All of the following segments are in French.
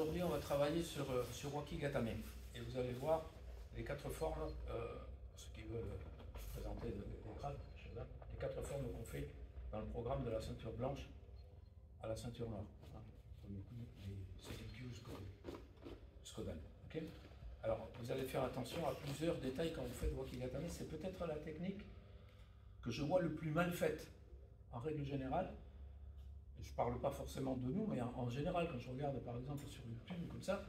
aujourd'hui, on va travailler sur, euh, sur Wakigatame. Et vous allez voir les quatre formes, euh, ceux qui veulent présenter les grades, les quatre formes qu'on fait dans le programme de la ceinture blanche à la ceinture noire. Hein, les CDQ jusqu'au dan. Alors, vous allez faire attention à plusieurs détails quand vous faites Wakigatame. C'est peut-être la technique que je vois le plus mal faite, en règle générale je ne parle pas forcément de nous, mais en, général, quand je regarde par exemple sur YouTube comme ça,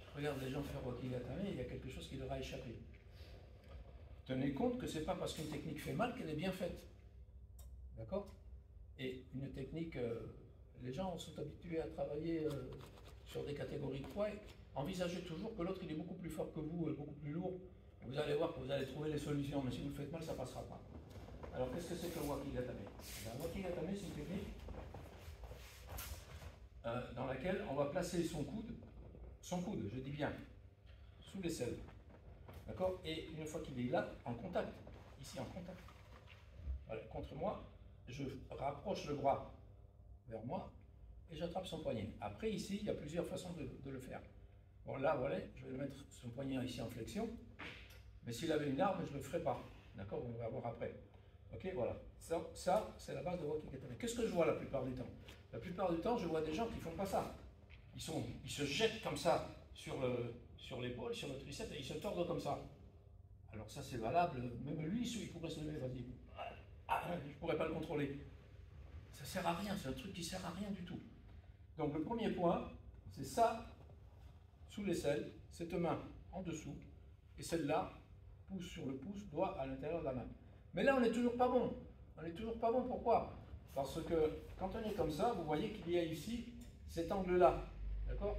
je regarde les gens faire Wakigatame, il y a quelque chose qui leur a échappé. Tenez compte que ce n'est pas parce qu'une technique fait mal qu'elle est bien faite. D'accord? Et une technique, euh, les gens sont habitués à travailler euh, sur des catégories de poids. Envisagez toujours que l'autre il est beaucoup plus fort que vous, beaucoup plus lourd. Vous allez voir que vous allez trouver les solutions, mais si vous le faites mal, ça ne passera pas. Alors qu'est-ce que c'est que le Wakigatame Le Wakigatame, c'est une technique euh, dans laquelle on va placer son coude, son coude, je dis bien, sous l'aisselle. D'accord? Et une fois qu'il est là, en contact, ici en contact, contre moi, je rapproche le bras vers moi et j'attrape son poignet. Après, ici, il y a plusieurs façons de, le faire. Bon, là, voilà, je vais mettre son poignet ici en flexion. Mais s'il avait une arme, je ne le ferai pas. D'accord? On va voir après. Ok, voilà. Ça, c'est la base de Wakikatame. Qu'est-ce que je vois la plupart du temps? La plupart du temps, je vois des gens qui ne font pas ça. Ils, se jettent comme ça sur l'épaule, sur, le triceps, et ils se tordent comme ça. Alors ça, c'est valable. Même lui, il pourrait se lever, vas-y. Ah, je ne pourrais pas le contrôler. Ça ne sert à rien, c'est un truc qui ne sert à rien du tout. Donc le premier point, c'est ça, sous l'aisselle, cette main en dessous, et celle-là, pouce sur le pouce, doigt à l'intérieur de la main. Mais là, on n'est toujours pas bon. On n'est toujours pas bon, pourquoi? Parce que quand on est comme ça, vous voyez qu'il y a ici cet angle-là, d'accord?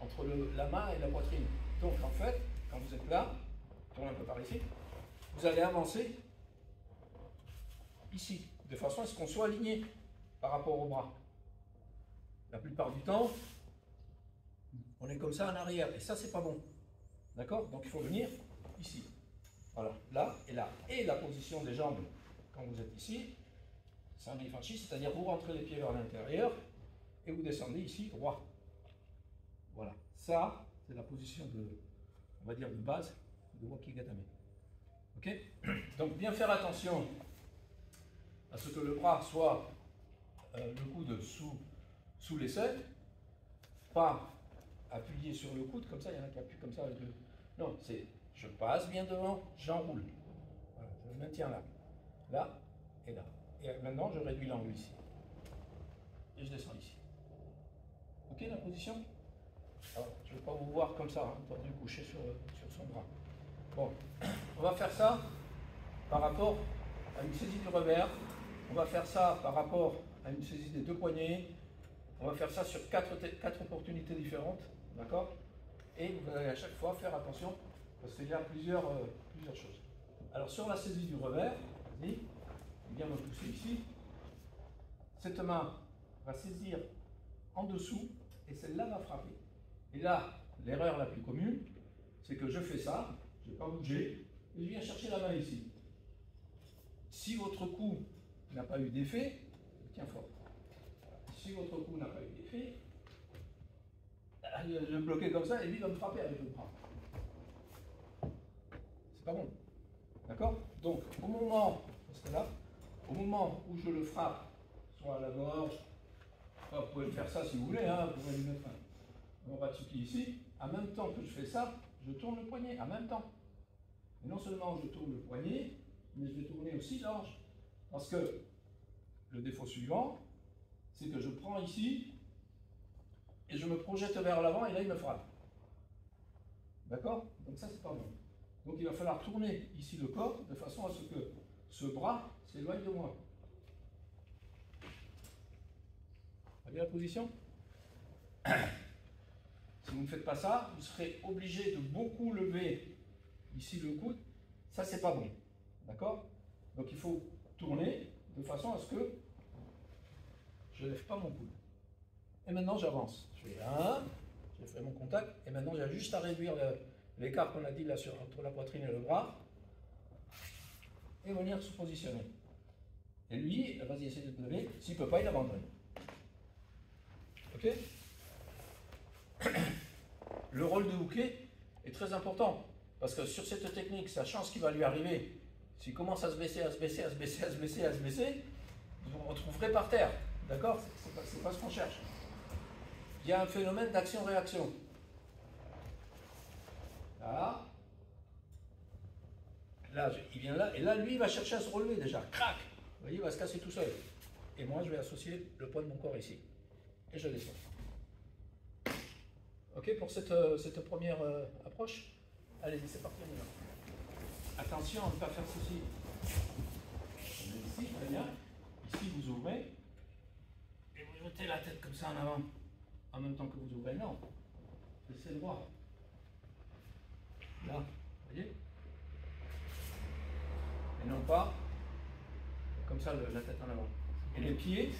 Entre la main et la poitrine. Donc en fait, quand vous êtes là, tournez un peu par ici, vous allez avancer ici, de façon à ce qu'on soit aligné par rapport au bras. La plupart du temps, on est comme ça en arrière, et ça, c'est pas bon. D'accord? Donc il faut venir ici. Voilà, là et là. Et la position des jambes, quand vous êtes ici, c'est un c'est-à-dire vous rentrez les pieds vers l'intérieur et vous descendez ici droit. Voilà, ça, c'est la position de, on va dire, de base de Wakigatame. Ok? Donc bien faire attention à ce que le bras soit euh, le coude sous, sous l'aisselle, pas appuyé sur le coude, comme ça, il y en a qui appuient comme ça avec le... Non, c'est je passe bien devant, j'enroule. Je le maintiens là. Là et là. Et maintenant, je réduis l'angle ici. Et je descends ici. Ok la position? Alors, Je ne vais pas vous voir comme ça, hein, du coucher sur, sur son bras. Bon, on va faire ça par rapport à une saisie du revers. On va faire ça par rapport à une saisie des deux poignets. On va faire ça sur quatre, quatre opportunités différentes. D'accord? Et vous allez à chaque fois faire attention parce qu'il y euh, plusieurs choses. Alors sur la saisie du revers, vas-y, bien me pousser ici. Cette main va saisir en dessous et celle-là va frapper. Et là, l'erreur la plus commune, c'est que je fais ça, je ne vais pas bouger, et je viens chercher la main ici. Si votre coup n'a pas eu d'effet, tiens fort. Si votre coup n'a pas eu d'effet, je vais bloquer comme ça et lui va me frapper avec le bras pas bon. D'accord? Donc, au moment, au moment où je le frappe, soit à la gorge, vous pouvez faire ça si vous voulez, hein, vous pouvez lui mettre un, un ici, en même temps que je fais ça, je tourne le poignet, en même temps. Et non seulement je tourne le poignet, mais je vais tourner aussi l'orge. Parce que le défaut suivant, c'est que je prends ici et je me projette vers l'avant et là il me frappe. D'accord? Donc ça c'est pas bon. Donc il va falloir tourner ici le corps de façon à ce que ce bras s'éloigne de moi. Vous bien la position? Si vous ne faites pas ça, vous serez obligé de beaucoup lever ici le coude. Ça, c'est pas bon. D'accord? Donc il faut tourner de façon à ce que je ne lève pas mon coude. Et maintenant, j'avance. Je fais un, j'ai fait mon contact, et maintenant, j'ai juste à réduire l'écart qu'on a dit là sur, entre la poitrine et le bras, et venir se positionner. Et lui, vas-y, essaye de te lever. S'il ne peut pas, il abandonne. Ok? Le rôle de hooker est très important. Parce que sur cette technique, sachant ce qui va lui arriver, s'il commence à se baisser, à se baisser, à se baisser, à se baisser, à se baisser, vous vous retrouverez par terre. D'accord? C'est pas, pas ce qu'on cherche. Il y a un phénomène d'action-réaction. Là. Là, il vient là, et là, lui, il va chercher à se relever déjà. Crac Vous voyez, il va se casser tout seul. Et moi, je vais associer le poids de mon corps ici. Et je descends. Ok pour cette, euh, cette première euh, approche Allez-y, c'est parti, Attention à ne pas faire ceci. Ici, très bien. Ici, vous ouvrez. Et vous jetez la tête comme ça en avant. En même temps que vous ouvrez. Non. Laissez droit. Là, vous voyez Et non pas comme ça, la tête en avant. Et les pieds,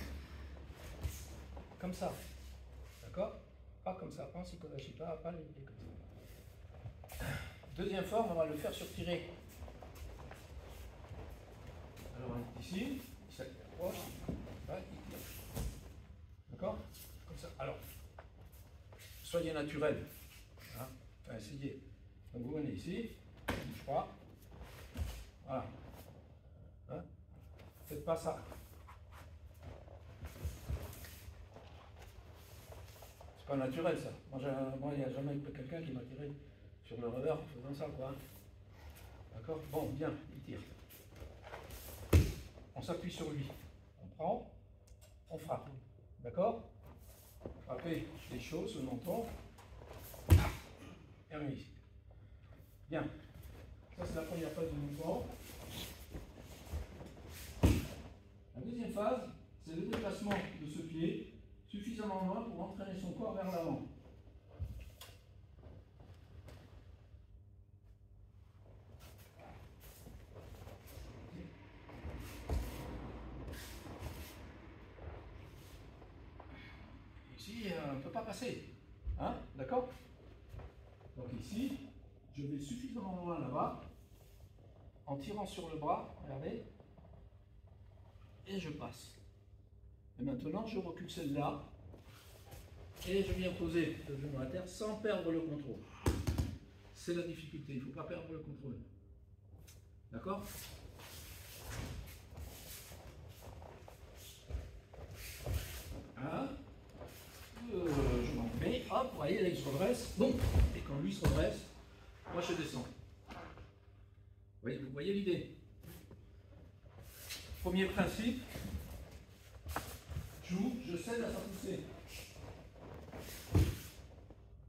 comme ça. D'accord? Pas comme ça, pas en psychologie, pas, pas les pieds comme ça. Deuxième forme, on va le faire sur tirer. Alors on est ici, il s'approche, D'accord? Comme ça. Alors, soyez naturel. Hein enfin, essayez. Donc vous venez ici, je crois. Voilà. Hein? Faites pas ça. C'est pas naturel ça. Moi, il n'y a jamais quelqu'un qui m'a tiré sur le revers en faisant ça, quoi. D'accord? Bon, bien, il tire. On s'appuie sur lui. On prend, on frappe. D'accord? Frappez les choses, le menton. Et on ici. Bien. Ça, c'est la première phase du mouvement. La deuxième phase, c'est le déplacement de ce pied suffisamment loin pour entraîner son corps vers l'avant. Ici, euh, on ne peut pas passer. Hein? D'accord? Donc ici, suffisamment loin là-bas, en tirant sur le bras, regardez, et je passe. Et maintenant, je recule celle-là, et je viens poser le genou à terre sans perdre le contrôle. C'est la difficulté, il ne faut pas perdre le contrôle. D'accord? Je m'en mets, hop, vous voyez, là il se redresse, bon, et quand lui se redresse, moi je descends. Vous voyez, l'idée? Premier principe, joue, je cède à sa poussée.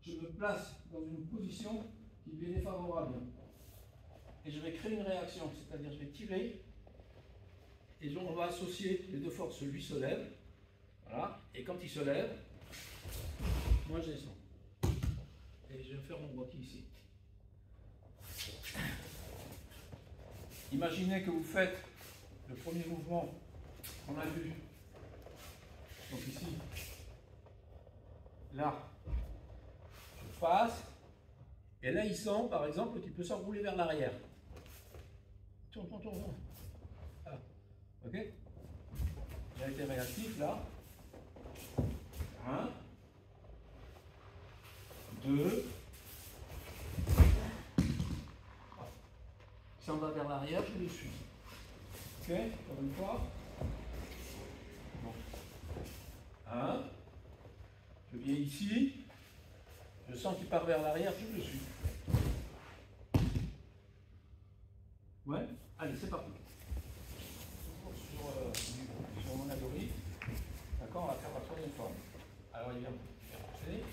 Je me place dans une position qui lui est défavorable. Et je vais créer une réaction, c'est-à-dire je vais tirer, et on va associer les deux forces. Lui se lève, voilà, et quand il se lève, moi je descends. Et je vais faire mon boîtier ici. Imaginez que vous faites le premier mouvement qu'on a vu. Donc ici, là, je passe, et là il sent par exemple qu'il peut s'enrouler vers l'arrière. Tourne, tourne, tourne. Voilà. Ok Il a été réactif là. Un, deux, Si on va vers l'arrière, je le suis. Ok Encore une fois. Bon. Je viens ici. Je sens qu'il part vers l'arrière, je le suis. Ouais Allez, c'est parti. Sur, euh, sur mon abori. D'accord On va faire la troisième forme. Alors il vient pousser.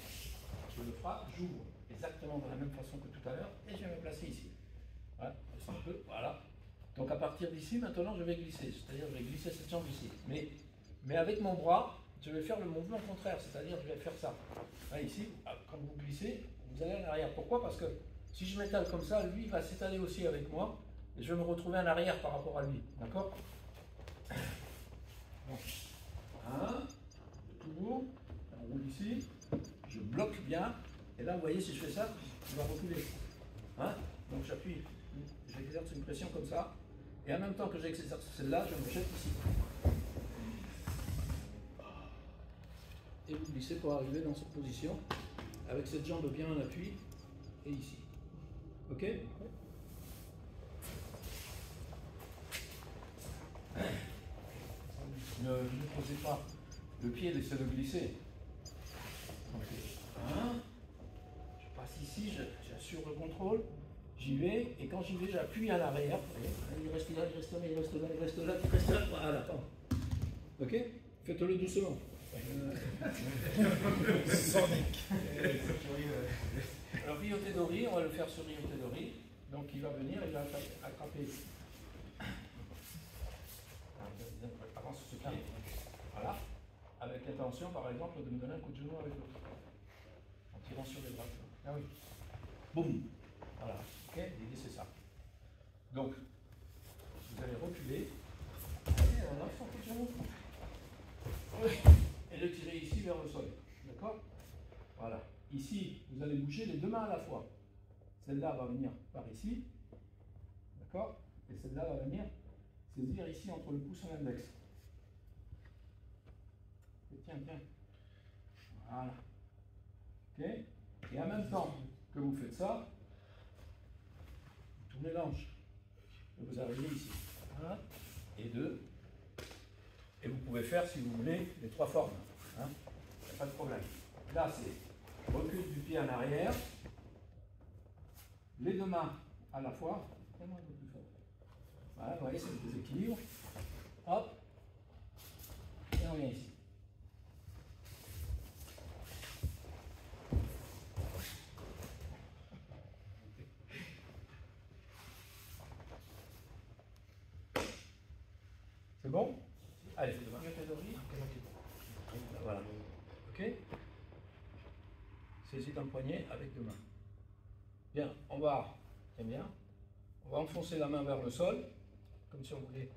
Je le frappe, j'ouvre exactement de la même façon que tout à l'heure et je vais me placer ici. Voilà. Donc à partir d'ici, maintenant, je vais glisser. C'est-à-dire, je vais glisser cette jambe ici. Mais, mais avec mon bras, je vais faire le mouvement contraire. C'est-à-dire, je vais faire ça. Ici, quand vous glissez, vous allez en arrière. Pourquoi? Parce que si je m'étale comme ça, lui va s'étaler aussi avec moi. Et je vais me retrouver en arrière par rapport à lui. D'accord? Donc, un, tour, on roule ici, je bloque bien. Et là, vous voyez, si je fais ça, il va reculer. Hein? Donc j'appuie j'exerce une pression comme ça, et en même temps que j'exerce celle-là, je me jette ici. Et vous glissez pour arriver dans cette position avec cette jambe bien en appui, et ici. Ok? Ne, posez pas le pied, laissez le glisser. Un, je passe ici, j'assure le contrôle, j'y vais, et quand j'y vais, j'appuie à l'arrière. Il reste là, il reste là, il reste là, il reste là, il reste là. Voilà, attends. Ok Faites-le doucement. Alors Rio Tedori, on va le faire sur Rio Tedori. Donc il va venir, il va attraper. Avance ce pied. Voilà. Avec l'intention, par exemple, de me donner un coup de genou avec l'autre. En tirant sur les bras. Ah oui. Boum. Voilà. Ok L'idée c'est ça. Donc, vous allez reculer. Et genou. Et le tirer ici vers le sol. D'accord? Voilà. Ici, vous allez bouger les deux mains à la fois. Celle-là va venir par ici. D'accord? Et celle-là va venir saisir ici entre le pouce et l'index. Tiens, tiens. Voilà. Ok? Et en même temps que vous faites ça, vous tournez l'ange. Vous arrivez ici. Un et deux. Et vous pouvez faire, si vous voulez, les trois formes. Hein pas de problème. Là, c'est recul du pied en arrière, les deux mains à la fois. Voilà, vous voyez, c'est le déséquilibre. Hop. Et on vient ici. C'est bon Allez, Voilà. Ok D'un poignet avec deux mains. Bien, on va, bien, on va enfoncer la main vers le sol, comme si on voulait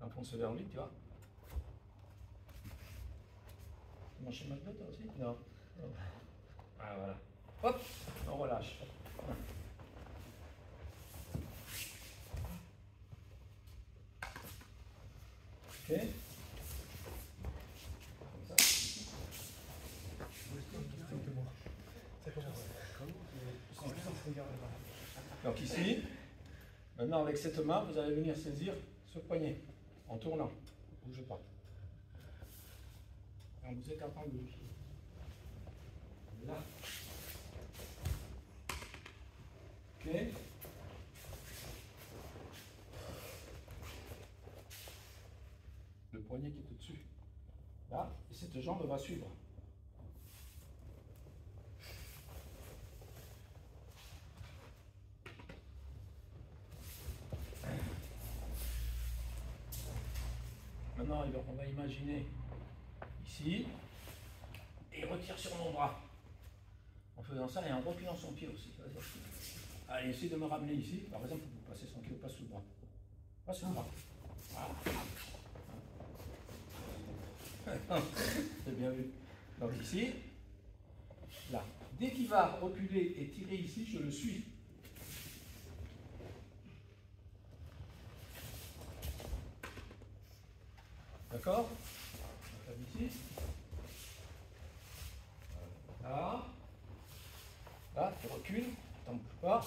l'enfoncer vers lui, tu vois. Tu manges mal toi aussi? Non. Ah voilà. Hop, on relâche. Ok Donc ici, maintenant avec cette main, vous allez venir saisir ce poignet en tournant. Ne bougez pas. Et en vous écartant de lui. Là. Ok. Le poignet qui est au-dessus. Là. Et cette jambe va suivre. On va imaginer ici, et retire sur mon bras. En faisant ça et en reculant son pied aussi. Allez, essayez de me ramener ici. Par exemple, vous passez son pied, pas sous le bras. Pas sous le bras. C'est bien vu. Donc ici, là. Dès qu'il va reculer et tirer ici, je le suis. D'accord. Là. Là, tu recules, t'en bouges pas.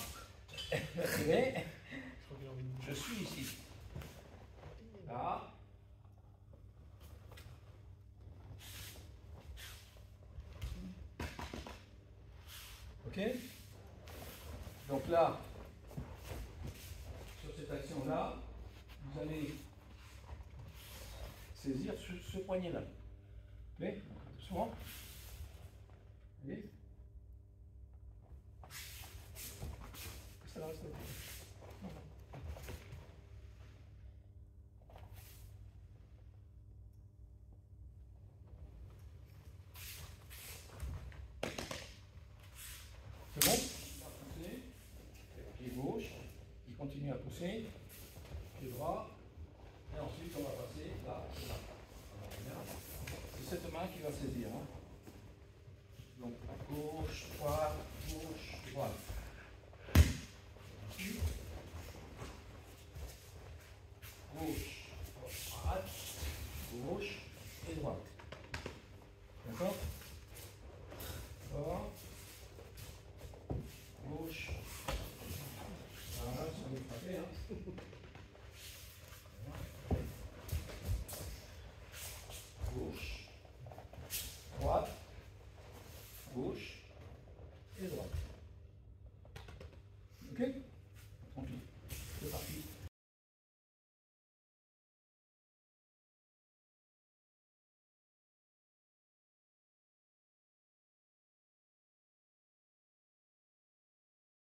Je suis ici. Là. Ok Donc là, sur cette action-là, vous allez saisir ce, ce poignet-là. Mais, souvent, vous voyez Ça va rester. C'est. Pied gauche. Il continue à pousser. Pied droit. Et ensuite, on va passer là, là. C'est cette qui va saisir. Hein. Donc, droite, gauche, droite.